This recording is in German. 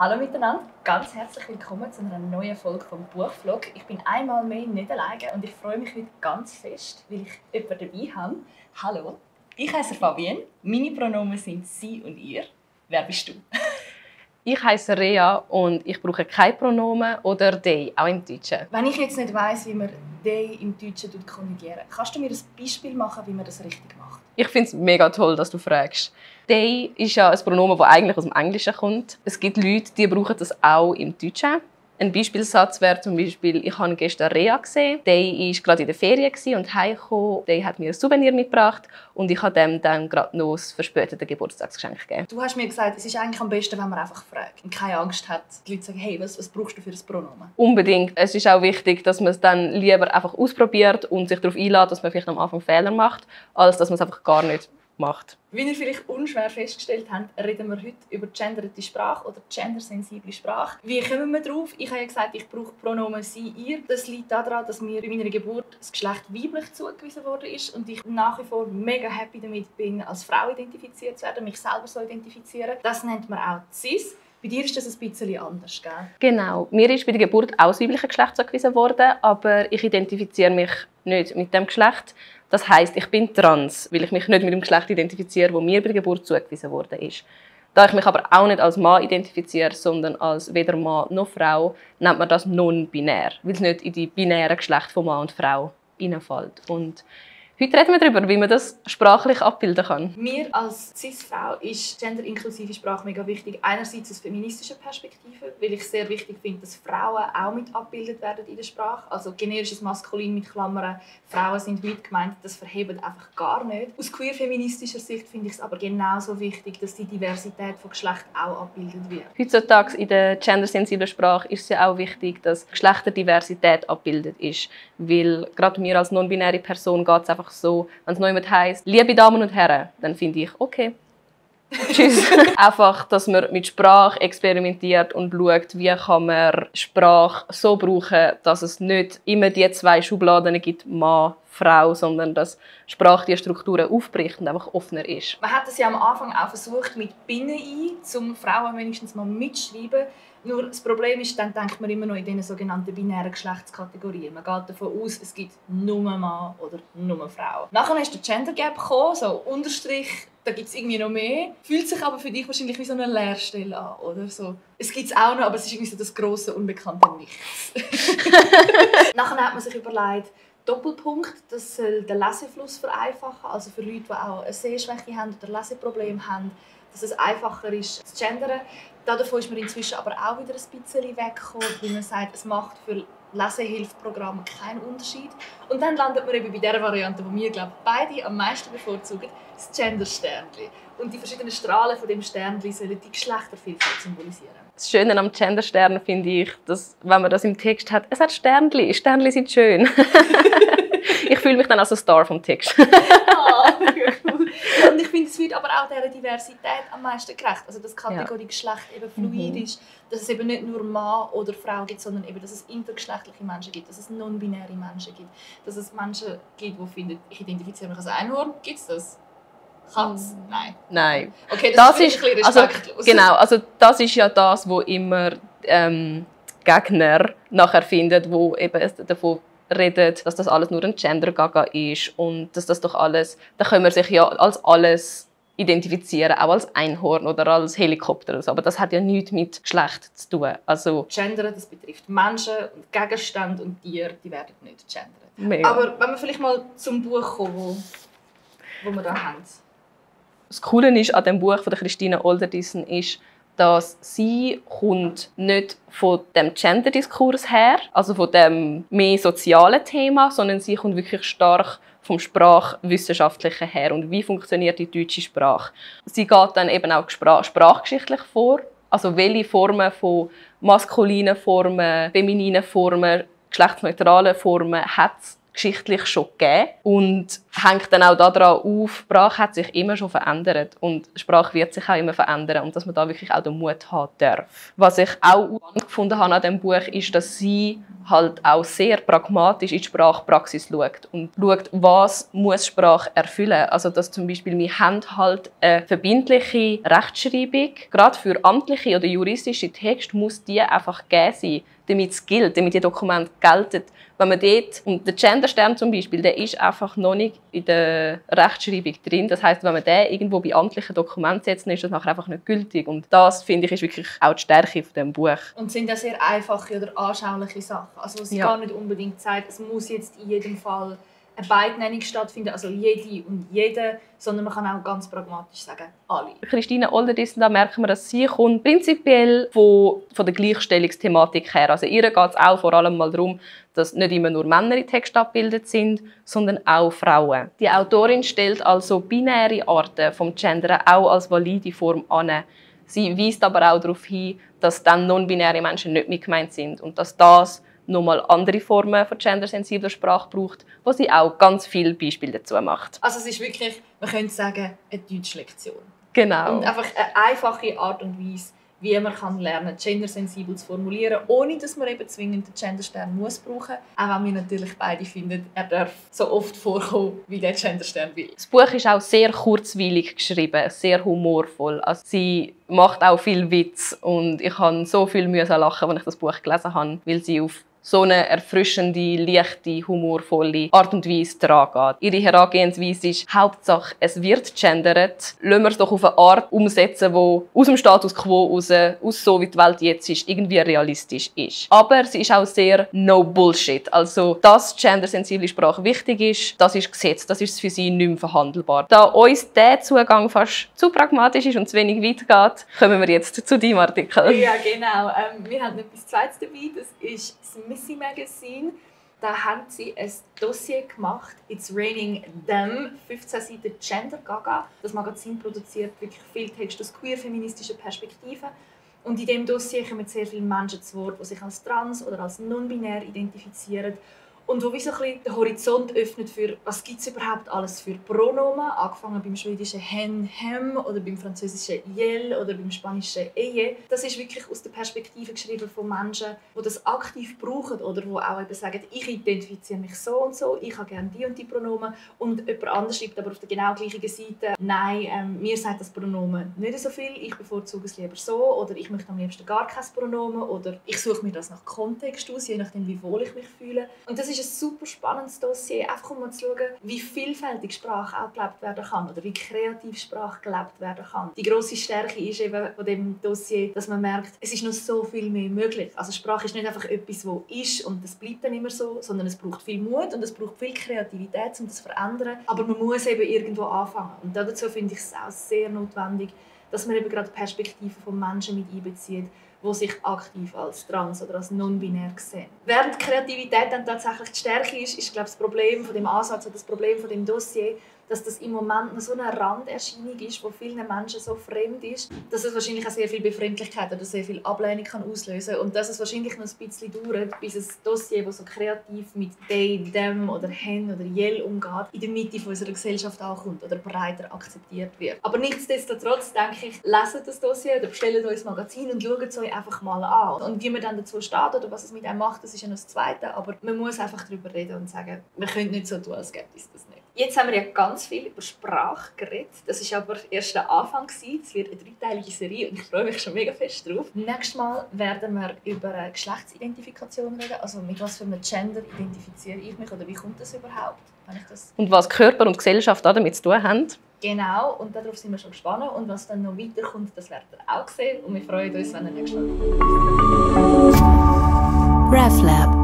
Hallo miteinander, ganz herzlich willkommen zu einer neuen Folge vom Buchvlog. Ich bin einmal mehr nicht alleine und ich freue mich heute ganz fest, weil ich jemanden dabei habe. Hallo, ich heiße Fabienne, meine Pronomen sind sie und ihr. Wer bist du? Ich heiße Rea und ich brauche kein Pronomen oder they, auch im Deutschen. Wenn ich jetzt nicht weiß, wie man they im Deutschen konjugieren kannst du mir ein Beispiel machen, wie man das richtig macht? Ich finde es mega toll, dass du fragst. They ist ja ein Pronomen, das eigentlich aus dem Englischen kommt. Es gibt Leute, die brauchen das auch im Deutschen. Ein Beispielsatz wäre zum Beispiel, ich habe gestern Rea gesehen. Der war gerade in der Ferien und heimgekommen. Der hat mir ein Souvenir mitgebracht und ich habe dem dann gerade noch ein verspätetes Geburtstagsgeschenk gegeben. Du hast mir gesagt, es ist eigentlich am besten, wenn man einfach fragt und keine Angst hat. Die Leute sagen, hey, was, was brauchst du für ein Pronomen? Unbedingt. Es ist auch wichtig, dass man es dann lieber einfach ausprobiert und sich darauf einlädt, dass man vielleicht am Anfang Fehler macht, als dass man es einfach gar nicht macht. Wie ihr vielleicht unschwer festgestellt habt, reden wir heute über genderte Sprache oder gendersensible Sprache. Wie kommen wir darauf? Ich habe ja gesagt, ich brauche Pronomen sie, ihr. Das liegt daran, dass mir bei meiner Geburt das Geschlecht weiblich zugewiesen worden ist und ich nach wie vor mega happy damit bin, als Frau identifiziert zu werden, mich selber so identifizieren. Das nennt man auch cis. Bei dir ist das ein bisschen anders, gell? Genau. Mir ist bei der Geburt auch das weibliche Geschlecht zugewiesen worden, aber ich identifiziere mich nicht mit dem Geschlecht. Das heißt, ich bin trans, weil ich mich nicht mit dem Geschlecht identifiziere, wo mir bei der Geburt zugewiesen ist. Da ich mich aber auch nicht als Mann identifiziere, sondern als weder Mann noch Frau, nennt man das non-binär, weil es nicht in die binären Geschlechter von Mann und Frau hineinfällt. Und Heute reden wir darüber, wie man das sprachlich abbilden kann. Mir als Cis-Frau ist genderinklusive Sprache mega wichtig. Einerseits aus feministischer Perspektive, weil ich sehr wichtig finde, dass Frauen auch mit abgebildet werden in der Sprache. Also generisches Maskulin mit Klammern, Frauen sind mit gemeint, das verhebt einfach gar nicht. Aus queer-feministischer Sicht finde ich es aber genauso wichtig, dass die Diversität von Geschlecht auch abgebildet wird. Heutzutage in der gendersensiblen Sprache ist es ja auch wichtig, dass Geschlechterdiversität abgebildet ist, weil gerade mir als non-binäre Person geht es einfach einfach so, wenn es noch jemand heisst, liebe Damen und Herren, dann finde ich, okay, Tschüss. Einfach, dass man mit Sprache experimentiert und schaut, wie kann man Sprache so brauchen, dass es nicht immer die zwei Schubladen gibt, Mann, Frau, sondern dass Sprache die Strukturen aufbricht und einfach offener ist. Man hat es ja am Anfang auch versucht mit Binnen ein, um Frauen wenigstens mal mitschreiben. Nur das Problem ist, dann denkt man immer noch in diesen sogenannten binären Geschlechtskategorien. Man geht davon aus, es gibt nur Mann oder nur Frau. Nachher ist der Gender Gap gekommen, so Unterstrich, da gibt es irgendwie noch mehr. Fühlt sich aber für dich wahrscheinlich wie so eine Leerstelle an, oder so. Es gibt es auch noch, aber es ist irgendwie so das große unbekannte Nichts. Nachher hat man sich überlegt, Doppelpunkt, das soll den Lesefluss vereinfachen, also für Leute, die auch eine Sehschwäche haben oder Leseprobleme haben, dass es einfacher ist zu gendern. Davon ist man inzwischen aber auch wieder ein bisschen weggekommen, weil man sagt, es macht für Lesehilfeprogramme keinen Unterschied. Und dann landet man eben bei der Variante, die wir glaube beide am meisten bevorzugen, das Gender-Sternchen. Und die verschiedenen Strahlen von dem Sternchen sollen die Geschlechtervielfalt symbolisieren. Das Schöne am Genderstern finde ich, dass, wenn man das im Text hat, es hat Sternchen, Sternchen sind schön. ich fühle mich dann als ein Star vom Text. oh, cool. Und ich finde, es wird aber auch dieser Diversität am meisten gerecht. Also, dass die Kategorie ja. Geschlecht eben fluid mhm. ist, dass es eben nicht nur Mann oder Frau gibt, sondern eben, dass es intergeschlechtliche Menschen gibt, dass es non-binäre Menschen gibt, dass es Menschen gibt, die finden, ich identifiziere mich als Einhorn. Gibt es das? Katz? Mm. Nein. Nein. Okay, das, das ist, ist also, Genau, also das ist ja das, wo immer ähm, Gegner nachher finden, wo eben davon redet, dass das alles nur ein Gender-Gaga ist und dass das doch alles, da können wir sich ja als alles identifizieren, auch als Einhorn oder als Helikopter. Aber das hat ja nichts mit Geschlecht zu tun. Also Gender, das betrifft Menschen und Gegenstände und Tiere, die werden nicht gendern. Aber wenn wir vielleicht mal zum Buch kommen, wo, wo wir da haben. Das Coole ist an dem Buch von Christine Olderdissen ist, dass sie kommt nicht von dem Gender-Diskurs her, also von dem mehr sozialen Thema, sondern sie kommt wirklich stark vom Sprachwissenschaftlichen her und wie funktioniert die deutsche Sprache. Sie geht dann eben auch sprach sprachgeschichtlich vor, also welche Formen von maskulinen Formen, femininen Formen, geschlechtsneutralen Formen hat es geschichtlich schon gegeben und hängt dann auch daran auf, Sprache hat sich immer schon verändert und Sprache wird sich auch immer verändern und dass man da wirklich auch den Mut haben darf. Was ich auch gefunden habe an diesem Buch, ist, dass sie halt auch sehr pragmatisch in die Sprachpraxis schaut und schaut, was muss Sprache erfüllen. Also dass zum Beispiel wir haben halt eine verbindliche Rechtschreibung, gerade für amtliche oder juristische Texte muss die einfach gegeben sein, damit es gilt, damit die Dokumente gelten. Wenn man dort, und der Genderstern zum Beispiel, der ist einfach noch nicht in der Rechtschreibung drin. Das heißt, wenn man den irgendwo bei amtlichen Dokumenten setzt, dann ist das nachher einfach nicht gültig. Und das, finde ich, ist wirklich auch die Stärke von diesem Buch. Und sind das sehr einfache oder anschauliche Sachen. Also sie ja. gar nicht unbedingt sagt, es muss jetzt in jedem Fall eine Beidnennung stattfinden, also jede und jede, sondern man kann auch ganz pragmatisch sagen, alle. Christine Olderdissen, da merken wir, dass sie kommt prinzipiell von, von der Gleichstellungsthematik her. Also ihr geht es auch vor allem mal darum, dass nicht immer nur Männer im Text abgebildet sind, sondern auch Frauen. Die Autorin stellt also binäre Arten vom Gendern auch als valide Form an. Sie weist aber auch darauf hin, dass dann non-binäre Menschen nicht mit gemeint sind und dass das nochmal andere Formen von gendersensibler Sprache braucht, wo sie auch ganz viele Beispiele dazu macht. Also es ist wirklich, man könnte sagen, eine Deutschlektion. Genau. Und einfach eine einfache Art und Weise, wie man kann lernen gendersensibel zu formulieren, ohne dass man eben zwingend den Genderstern muss brauchen. Auch wenn wir natürlich beide finden, er darf so oft vorkommen, wie der Genderstern will. Das Buch ist auch sehr kurzweilig geschrieben, sehr humorvoll. Also sie macht auch viel Witz und ich habe so viel Mühe lachen, wenn ich das Buch gelesen habe, weil sie auf so eine erfrischende, leichte, humorvolle Art und Weise daran geht. Ihre Herangehensweise ist, Hauptsache, es wird gendert. Lassen wir es doch auf eine Art umsetzen, die aus dem Status quo raus, aus so wie die Welt jetzt ist, irgendwie realistisch ist. Aber sie ist auch sehr no Bullshit. Also, dass gendersensible Sprache wichtig ist, das ist Gesetz, das ist für sie nicht mehr verhandelbar. Da uns der Zugang fast zu pragmatisch ist und zu wenig weit geht, kommen wir jetzt zu deinem Artikel. Ja, genau. Ähm, wir haben etwas Zweites dabei, das ist Missy Magazine. Da haben sie ein Dossier gemacht, It's Raining Them, 15 Seiten Gender Gaga. Das Magazin produziert wirklich viel Text aus queer-feministischen Perspektiven. Und in diesem Dossier kommen sehr viele Menschen zu Wort, die sich als trans oder als non-binär identifizieren und wo wie so ein Horizont öffnet für, was gibt es überhaupt alles für Pronomen, angefangen beim schwedischen hen, hem oder beim französischen jel oder beim spanischen eje. Das ist wirklich aus der Perspektive geschrieben von Menschen, die das aktiv brauchen oder die auch eben sagen, ich identifiziere mich so und so, ich habe gerne die und die Pronomen und jemand anderes schreibt aber auf der genau gleichen Seite, nein, ähm, mir sagt das Pronomen nicht so viel, ich bevorzuge es lieber so oder ich möchte am liebsten gar kein Pronomen oder ich suche mir das nach Kontext aus, je nachdem wie wohl ich mich fühle. Und das ist ist ein super spannendes Dossier, einfach um mal zu schauen, wie vielfältig Sprache auch gelebt werden kann oder wie kreativ Sprache gelebt werden kann. Die große Stärke ist eben von dem Dossier, dass man merkt, es ist noch so viel mehr möglich. Also Sprache ist nicht einfach etwas, wo ist und das bleibt dann immer so, sondern es braucht viel Mut und es braucht viel Kreativität, um das zu verändern. Aber man muss eben irgendwo anfangen. Und dazu finde ich es auch sehr notwendig, dass man eben gerade die Perspektive von Menschen mit einbezieht die sich aktiv als trans oder als non-binär sehen. Während Kreativität dann tatsächlich die Stärke ist, ist glaube ich, das Problem von dem Ansatz oder das Problem von dem Dossier, dass das im Moment noch so eine Randerscheinung ist, die vielen Menschen so fremd ist, dass es wahrscheinlich auch sehr viel Befremdlichkeit oder sehr viel Ablehnung kann auslösen und dass es wahrscheinlich noch ein bisschen dauert, bis ein Dossier, das so kreativ mit they, them oder hen oder yell umgeht, in der Mitte unserer Gesellschaft ankommt oder breiter akzeptiert wird. Aber nichtsdestotrotz denke ich, leset das Dossier oder bestellt euch das Magazin und schaut es euch einfach mal an. Und wie man dann dazu steht oder was es mit einem macht, das ist ja noch das Zweite, aber man muss einfach darüber reden und sagen, man könnte nicht so tun, als gäbe es das nicht. Jetzt haben wir ja ganz viel über Sprache geredet. Das war aber erst der Anfang. Es wird eine dreiteilige Serie und ich freue mich schon mega fest drauf. Nächstes Mal werden wir über Geschlechtsidentifikation reden. Also mit was für einem Gender identifiziere ich mich oder wie kommt das überhaupt? Das und was Körper und Gesellschaft damit zu tun haben. Genau, und darauf sind wir schon gespannt. Und was dann noch weiterkommt, das werdet ihr auch sehen. Und wir freuen uns, wenn ihr nächstes Mal RefLab